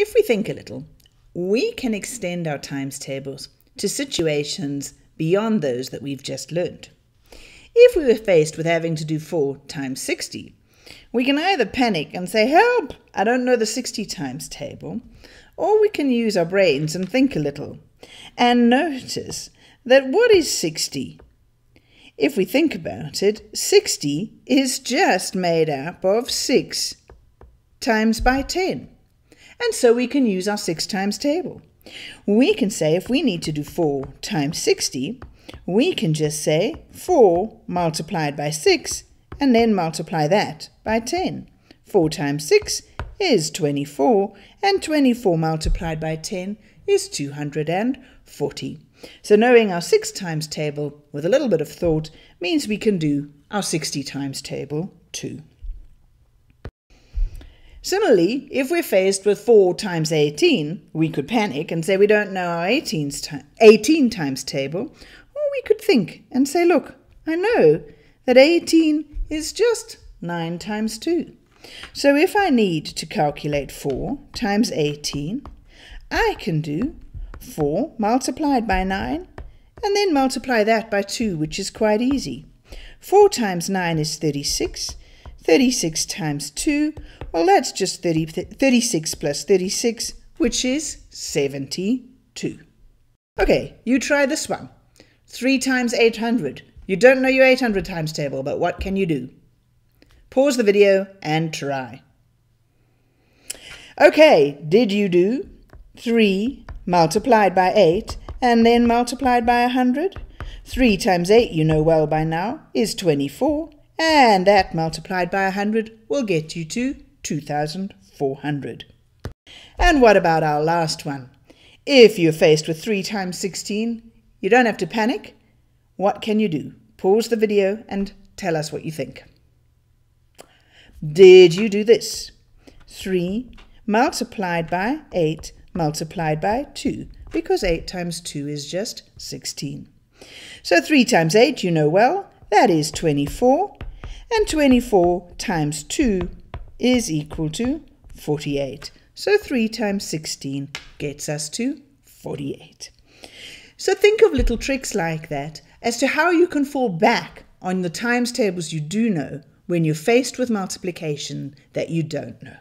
If we think a little, we can extend our times tables to situations beyond those that we've just learned. If we were faced with having to do 4 times 60, we can either panic and say, Help, I don't know the 60 times table, or we can use our brains and think a little and notice that what is 60? If we think about it, 60 is just made up of 6 times by 10. And so we can use our 6 times table. We can say if we need to do 4 times 60, we can just say 4 multiplied by 6 and then multiply that by 10. 4 times 6 is 24 and 24 multiplied by 10 is 240. So knowing our 6 times table with a little bit of thought means we can do our 60 times table too. Similarly, if we're faced with 4 times 18, we could panic and say we don't know our 18 times table, or we could think and say, look, I know that 18 is just 9 times 2. So if I need to calculate 4 times 18, I can do 4 multiplied by 9 and then multiply that by 2, which is quite easy. 4 times 9 is 36. 36 times 2, well, that's just 30, 36 plus 36, which is 72. Okay, you try this one. 3 times 800. You don't know your 800 times table, but what can you do? Pause the video and try. Okay, did you do 3 multiplied by 8 and then multiplied by 100? 3 times 8, you know well by now, is 24, and that multiplied by 100 will get you to 2,400. And what about our last one? If you're faced with 3 times 16, you don't have to panic. What can you do? Pause the video and tell us what you think. Did you do this? 3 multiplied by 8 multiplied by 2, because 8 times 2 is just 16. So 3 times 8, you know well, that is 24, and 24 times 2 is equal to 48. So 3 times 16 gets us to 48. So think of little tricks like that as to how you can fall back on the times tables you do know when you're faced with multiplication that you don't know.